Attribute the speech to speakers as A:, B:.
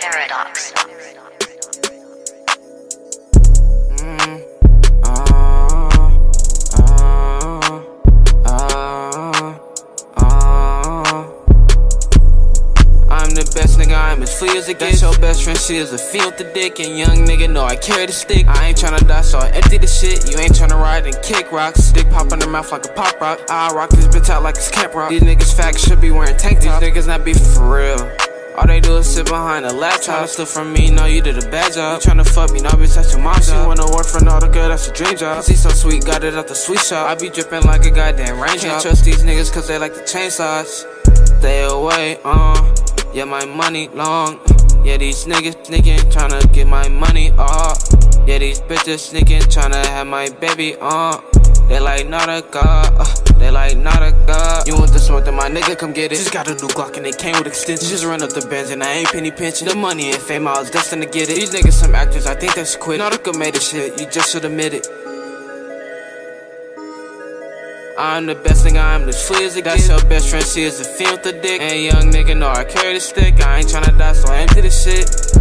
A: Paradox.
B: I'm the best nigga, I'm as free as it gets. That's your best friend, she is a field the dick. And young nigga know I carry the stick. I ain't tryna die, so I empty the shit. You ain't tryna ride and kick rocks. Dick pop in the mouth like a pop rock. I rock this bitch out like it's camp rock. These niggas fat should be wearing tank tops. These niggas not be for real. All they do is sit behind a laptop. Tryna Steal from me, no, you did a bad job. You tryna fuck me, no, bitch, that's your mom's job. She wanna work for all the girl, that's a dream job. Pussy so sweet, got it out the sweet shop. I be dripping like a goddamn rain Can't trust these niggas cause they like the chainsaws. Stay away, uh. Yeah, my money long. Yeah, these niggas sneaking, tryna get my money, uh. Yeah, these bitches sneaking, tryna have my baby, uh. They like not a god, uh, they like not a god. You want the smoke, then my nigga come get it. Just got a new Glock and they came with extensions. Just run up the bench and I ain't penny pinching. The money and fame, I was destined to get it. These niggas some actors, I think should quit. Not a good made of shit, you just should admit it. I'm the best nigga, I'm the it That's your best friend, she is a the dick. And young nigga know I carry the stick. I ain't tryna die, so I empty the shit.